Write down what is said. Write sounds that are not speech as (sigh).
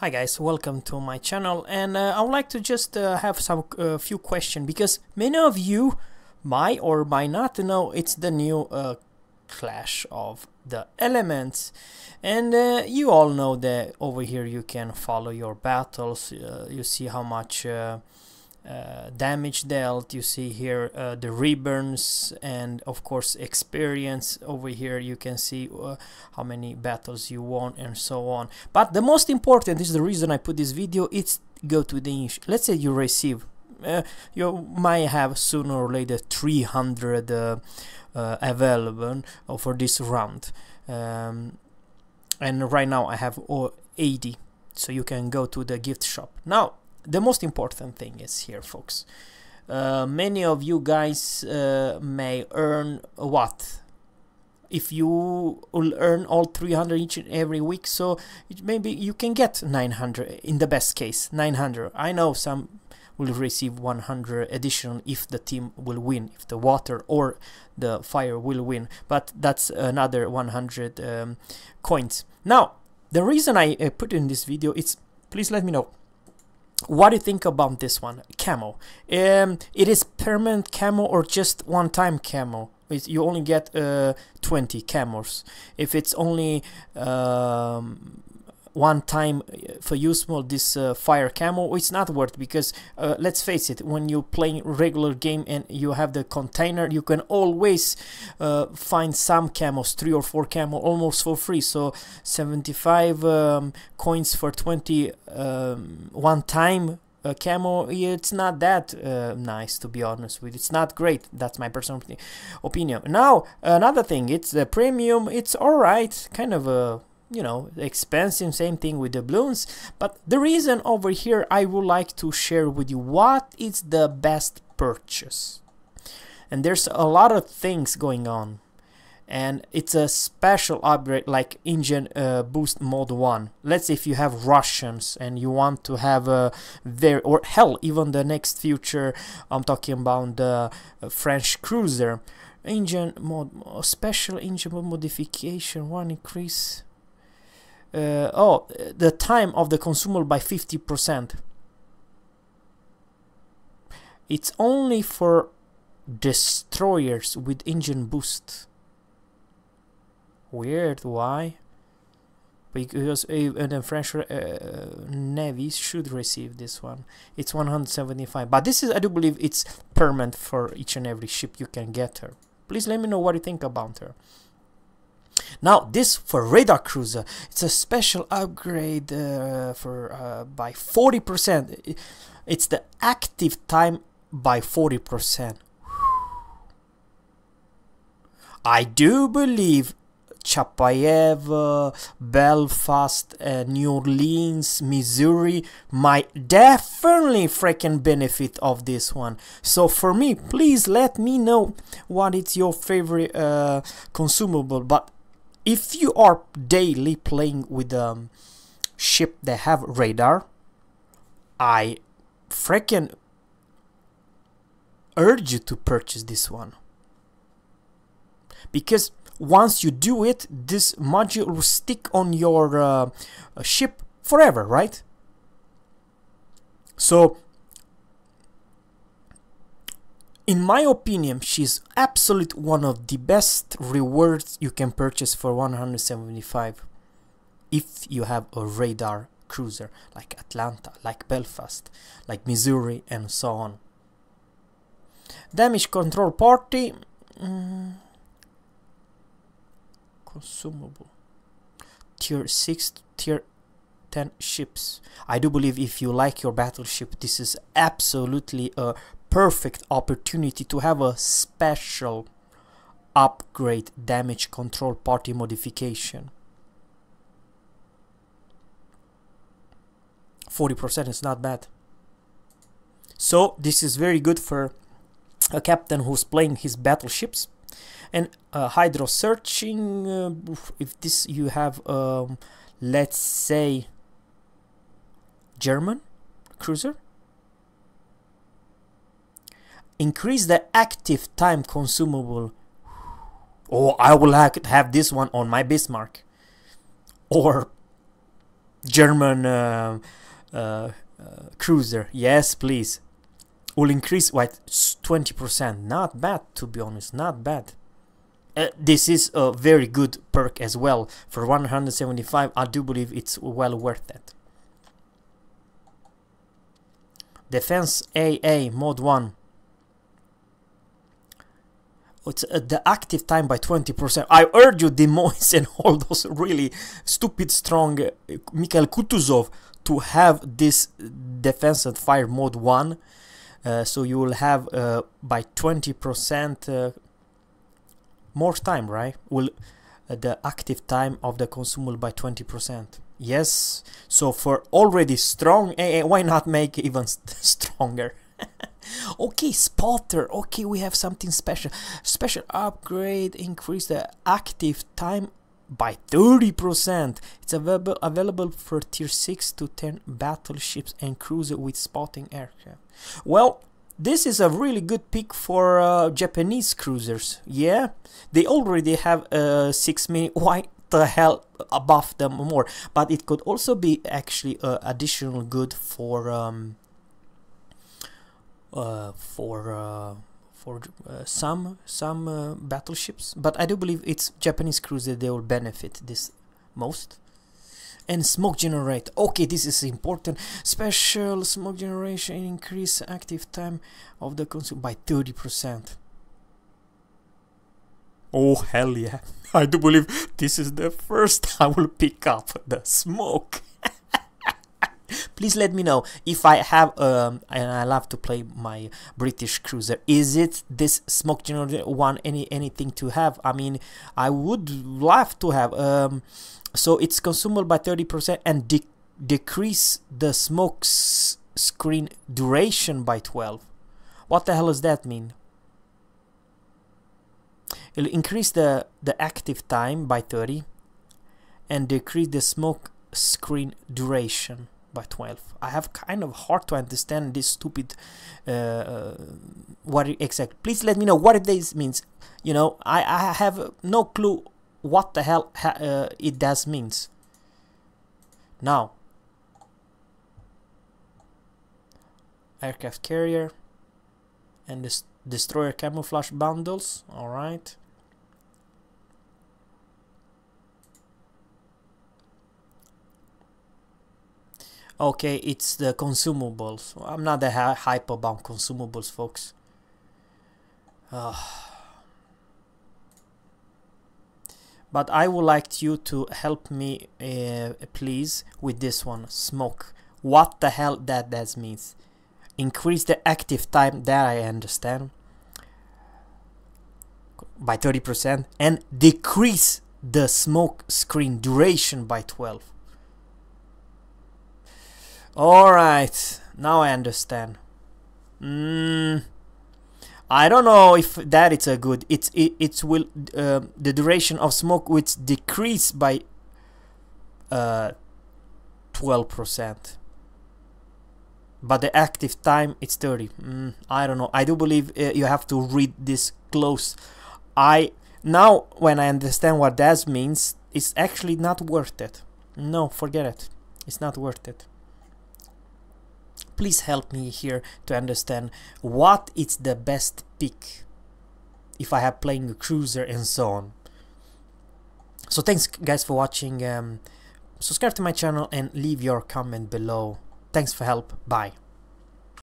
Hi guys, welcome to my channel. And uh, I would like to just uh, have some uh, few questions because many of you might or might not know it's the new uh, Clash of the Elements. And uh, you all know that over here you can follow your battles, uh, you see how much uh, damage dealt. You see here uh, the ribbons and of course experience. Over here you can see uh, how many battles you won and so on. But the most important is the reason I put this video. It's go to the let's say you receive uh, you might have sooner or later 300 uh, available for this round. Um, and right now I have 80 so you can go to the gift shop. Now the most important thing is here folks. Uh, many of you guys uh, may earn what? If you will earn all 300 each and every week so maybe you can get 900 in the best case 900 i know some will receive 100 additional if the team will win if the water or the fire will win but that's another 100 um, coins. Now the reason i uh, put in this video is please let me know what do you think about this one? Camo. Um it is permanent camo or just one time camo? It's, you only get uh 20 camos if it's only um one time uh, for useful this uh, fire camo it's not worth because uh, let's face it when you play regular game and you have the container you can always uh, find some camos three or four camo almost for free. So 75 um, coins for 20 um, one time uh, camo it's not that uh, nice to be honest with it's not great. That's my personal opinion. Now another thing it's the premium. It's all right. Kind of a you know expensive same thing with the balloons. But the reason over here I would like to share with you what is the best purchase? And there's a lot of things going on. And it's a special upgrade like engine uh, boost mode 1 let's say if you have russians and you want to have a very or hell even the next future i'm talking about the uh, french cruiser. Engine mode special engine modification one increase uh, oh the time of the consumer by 50% it's only for destroyers with engine boost. Weird why? Because the French uh, navies should receive this one. It's 175 but this is I do believe it's permanent for each and every ship you can get her. Please let me know what you think about her now this for radar cruiser, it's a special upgrade uh, for uh, by 40%. It's the active time by 40%. (sighs) I do believe Chapayev, uh, Belfast, uh, New Orleans, Missouri might definitely freaking benefit of this one. So for me, please let me know what is your favorite uh, consumable. But if you are daily playing with a um, ship that have radar, I freaking urge you to purchase this one. Because once you do it, this module will stick on your uh, ship forever, right? So in my opinion, she's absolutely one of the best rewards you can purchase for 175 if you have a radar cruiser like Atlanta, like Belfast, like Missouri, and so on. Damage control party. Mm, consumable. Tier 6 tier 10 ships. I do believe if you like your battleship, this is absolutely a perfect opportunity to have a special upgrade damage control party modification. 40% is not bad. So this is very good for a captain who's playing his battleships and uh, hydro searching uh, if this you have um, let's say German cruiser increase the active time consumable oh I will like to have this one on my Bismarck or German uh, uh, uh, cruiser. Yes, please. Will increase by 20%. Not bad, to be honest. Not bad. Uh, this is a very good perk as well. For 175, I do believe it's well worth it. Defense AA Mod 1. It's uh, the active time by 20%. I urge you, Des Moines (laughs) and all those really stupid strong uh, Mikhail Kutuzov to have this defense and fire mode 1. Uh, so you will have uh, by 20% uh, more time, right? Will uh, the active time of the consumable by 20%. Yes, so for already strong AA, why not make even st (laughs) stronger? (laughs) okay, spotter. Okay, we have something special. Special upgrade, increase the active time by 30%. It's available available for tier 6 to 10 battleships and cruiser with spotting aircraft. Well, this is a really good pick for uh, Japanese cruisers. Yeah, they already have a uh, 6 mini. (laughs) Why the hell above them more but it could also be actually uh, additional good for um, uh, for uh, for uh, some some uh, battleships but I do believe it's Japanese crews that they will benefit this most and smoke generate okay this is important special smoke generation increase active time of the consumer by 30 percent Oh hell yeah. (laughs) I do believe this is the first (laughs) I will pick up the smoke. Please let me know if I have um and I love to play my British cruiser. Is it this smoke generator one any anything to have? I mean I would love to have um so it's consumable by 30% and de decrease the smoke screen duration by 12. What the hell does that mean? It'll increase the, the active time by 30 and decrease the smoke screen duration by 12. I have kind of hard to understand this stupid uh, uh, what exactly. Please let me know what this means. You know, I, I have no clue what the hell ha, uh, it does means. Now, aircraft carrier and this destroyer camouflage bundles. All right. Okay, it's the consumables. I'm not that hype about consumables, folks. Uh, but I would like you to help me, uh, please, with this one. Smoke. What the hell that that means? Increase the active time, that I understand, by 30% and decrease the smoke screen duration by 12 Alright, now I understand. Mm, I don't know if that is a good. It's it, it will uh, the duration of smoke which decrease by uh, twelve percent, but the active time it's thirty. Mm, I don't know. I do believe uh, you have to read this close. I now when I understand what that means, it's actually not worth it. No, forget it. It's not worth it please help me here to understand what is the best pick if I have playing a cruiser and so on. So thanks guys for watching. Um, subscribe to my channel and leave your comment below. Thanks for help. Bye.